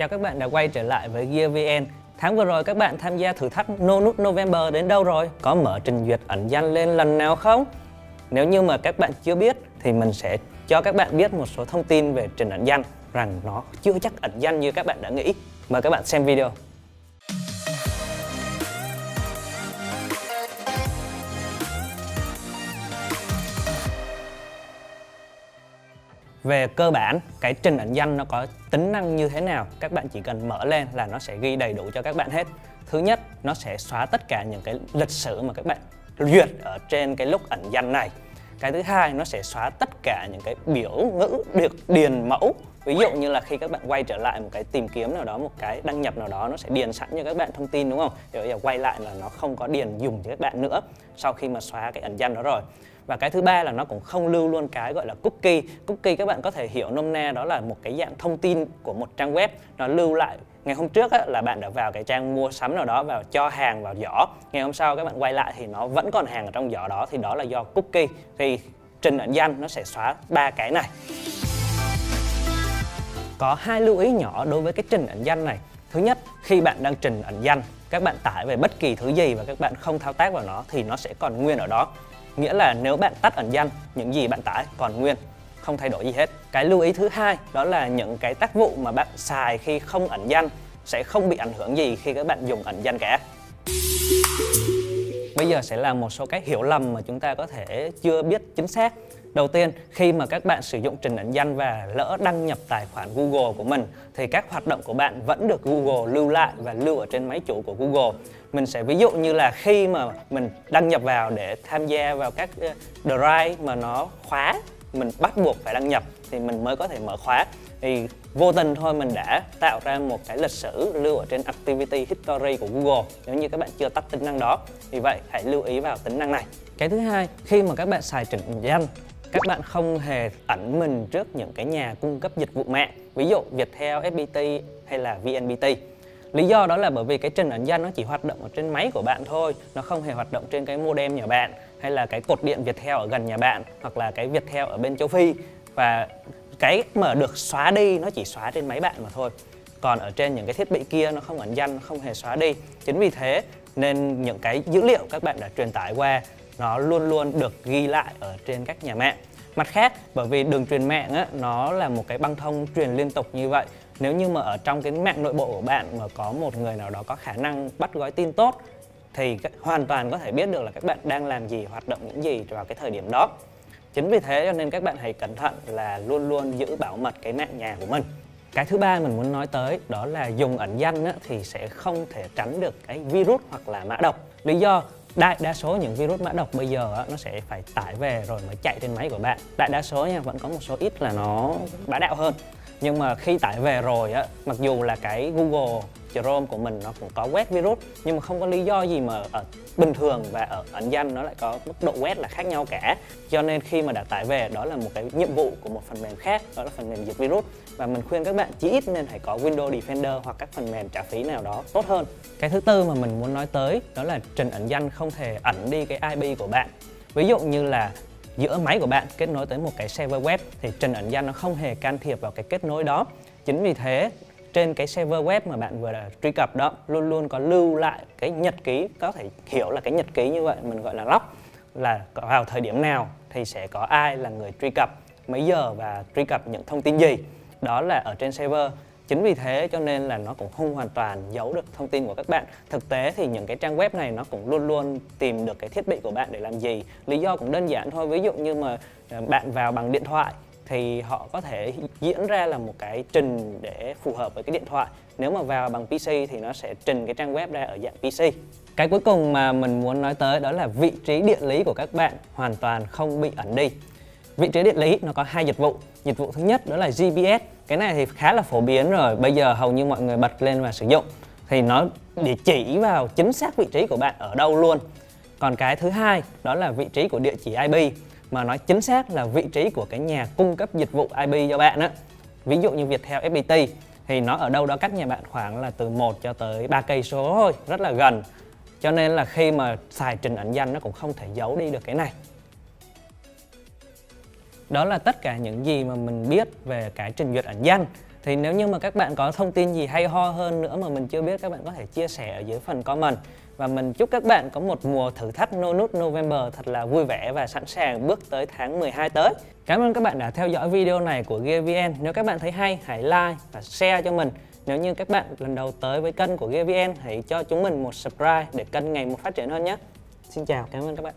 Chào các bạn đã quay trở lại với Gear VN. Tháng vừa rồi các bạn tham gia thử thách No Nut November đến đâu rồi? Có mở trình duyệt ẩn danh lên lần nào không? Nếu như mà các bạn chưa biết thì mình sẽ cho các bạn biết một số thông tin về trình ẩn danh, rằng nó chưa chắc ẩn danh như các bạn đã nghĩ. Mời các bạn xem video. Về cơ bản, cái trình ẩn danh nó có tính năng như thế nào? Các bạn chỉ cần mở lên là nó sẽ ghi đầy đủ cho các bạn hết. Thứ nhất, nó sẽ xóa tất cả những cái lịch sử mà các bạn duyệt ở trên cái lúc ẩn danh này. Cái thứ hai, nó sẽ xóa tất cả những cái biểu ngữ được điền mẫu. Ví dụ như là khi các bạn quay trở lại một cái tìm kiếm nào đó một cái đăng nhập nào đó nó sẽ điền sẵn cho các bạn thông tin đúng không? Rồi giờ quay lại là nó không có điền dùng cho các bạn nữa sau khi mà xóa cái ẩn danh đó rồi. Và cái thứ ba là nó cũng không lưu luôn cái gọi là cookie. Cookie các bạn có thể hiểu nôm na đó là một cái dạng thông tin của một trang web. Nó lưu lại ngày hôm trước á, là bạn đã vào cái trang mua sắm nào đó và cho hàng vào giỏ. Ngày hôm sau các bạn quay lại thì nó vẫn còn hàng ở trong giỏ đó thì đó là do cookie. Thì trình ẩn danh nó sẽ xóa ba cái này. Có hai lưu ý nhỏ đối với cái trình ẩn danh này. Thứ nhất khi bạn đang trình ẩn danh các bạn tải về bất kỳ thứ gì và các bạn không thao tác vào nó thì nó sẽ còn nguyên ở đó. Nghĩa là nếu bạn tắt ẩn danh những gì bạn tải còn nguyên không thay đổi gì hết. Cái lưu ý thứ hai đó là những cái tác vụ mà bạn xài khi không ẩn danh sẽ không bị ảnh hưởng gì khi các bạn dùng ẩn danh cả. Bây giờ sẽ là một số cái hiểu lầm mà chúng ta có thể chưa biết chính xác. Đầu tiên, khi mà các bạn sử dụng trình ẩn danh và lỡ đăng nhập tài khoản Google của mình thì các hoạt động của bạn vẫn được Google lưu lại và lưu ở trên máy chủ của Google. Mình sẽ ví dụ như là khi mà mình đăng nhập vào để tham gia vào các ờ, drive mà nó khóa, mình bắt buộc phải đăng nhập thì mình mới có thể mở khóa. Thì vô tình thôi mình đã tạo ra một cái lịch sử lưu ở trên Activity History của Google nếu như các bạn chưa tắt tính năng đó. Vì vậy hãy lưu ý vào tính năng này. Cái thứ hai, khi mà các bạn xài trình danh các bạn không hề ẩn mình trước những cái nhà cung cấp dịch vụ mạng ví dụ Viettel, FPT hay là VNPT Lý do đó là bởi vì cái trình ẩn danh nó chỉ hoạt động ở trên máy của bạn thôi Nó không hề hoạt động trên cái modem nhà bạn Hay là cái cột điện Viettel ở gần nhà bạn Hoặc là cái Viettel ở bên châu Phi. Và cái mà được xóa đi nó chỉ xóa trên máy bạn mà thôi. Còn ở trên những cái thiết bị kia nó không ẩn danh, nó không hề xóa đi. Chính vì thế nên những cái dữ liệu các bạn đã truyền tải qua nó luôn luôn được ghi lại ở trên các nhà mạng mặt khác bởi vì đường truyền mạng á, nó là một cái băng thông truyền liên tục như vậy. Nếu như mà ở trong cái mạng nội bộ của bạn mà có một người nào đó có khả năng bắt gói tin tốt thì hoàn toàn có thể biết được là các bạn đang làm gì hoạt động những gì vào cái thời điểm đó. Chính vì thế cho nên các bạn hãy cẩn thận là luôn luôn giữ bảo mật cái mạng nhà của mình. Cái thứ ba mình muốn nói tới đó là dùng ẩn danh á, thì sẽ không thể tránh được cái virus hoặc là mã độc. Lý do đại đa số những virus mã độc bây giờ nó sẽ phải tải về rồi mới chạy trên máy của bạn. Đại đa số nha, vẫn có một số ít là nó bá đạo hơn. Nhưng mà khi tải về rồi á, mặc dù là cái Google Chrome của mình nó cũng có quét virus, nhưng mà không có lý do gì mà ở bình thường và ở ẩn danh nó lại có mức độ quét là khác nhau cả. Cho nên khi mà đã tải về, đó là một cái nhiệm vụ của một phần mềm khác, đó là phần mềm diệt virus. Và mình khuyên các bạn chỉ ít nên phải có Windows Defender hoặc các phần mềm trả phí nào đó tốt hơn. Cái thứ tư mà mình muốn nói tới, đó là trình ẩn danh không thể ẩn đi cái IP của bạn. Ví dụ như là giữa máy của bạn kết nối tới một cái server web, thì trình ẩn danh nó không hề can thiệp vào cái kết nối đó. Chính vì thế trên cái server web mà bạn vừa truy cập đó, luôn luôn có lưu lại cái nhật ký, có thể hiểu là cái nhật ký như vậy, mình gọi là log là vào thời điểm nào thì sẽ có ai là người truy cập mấy giờ và truy cập những thông tin gì. Đó là ở trên server. Chính vì thế cho nên là nó cũng không hoàn toàn giấu được thông tin của các bạn. Thực tế thì những cái trang web này nó cũng luôn luôn tìm được cái thiết bị của bạn để làm gì. Lý do cũng đơn giản thôi, ví dụ như mà à, bạn vào bằng điện thoại thì họ có thể diễn ra là một cái trình để phù hợp với cái điện thoại. Nếu mà vào bằng PC thì nó sẽ trình cái trang web ra ở dạng PC cái cuối cùng mà mình muốn nói tới đó là vị trí địa lý của các bạn hoàn toàn không bị ẩn đi. Vị trí địa lý nó có hai dịch vụ. Dịch vụ thứ nhất đó là GPS cái này thì khá là phổ biến rồi. Bây giờ hầu như mọi người bật lên và sử dụng. Thì nó để chỉ vào chính xác vị trí của bạn ở đâu luôn. Còn cái thứ hai đó là vị trí của địa chỉ IP mà nói chính xác là vị trí của cái nhà cung cấp dịch vụ IP cho bạn á. Ví dụ như Viettel FPT thì nó ở đâu đó cách nhà bạn khoảng là từ 1 cho tới 3 cây số thôi, rất là gần. Cho nên là khi mà xài trình ẩn danh nó cũng không thể giấu đi được cái này. Đó là tất cả những gì mà mình biết về cái trình duyệt ẩn danh. Thì nếu như mà các bạn có thông tin gì hay ho hơn nữa mà mình chưa biết các bạn có thể chia sẻ ở dưới phần comment. Và mình chúc các bạn có một mùa thử thách No Nut November thật là vui vẻ và sẵn sàng bước tới tháng 12 tới. Cảm ơn các bạn đã theo dõi video này của GearVN. Nếu các bạn thấy hay, hãy like và share cho mình. Nếu như các bạn lần đầu tới với kênh của GearVN, hãy cho chúng mình một subscribe để kênh ngày một phát triển hơn nhé. Xin chào, cảm ơn các bạn.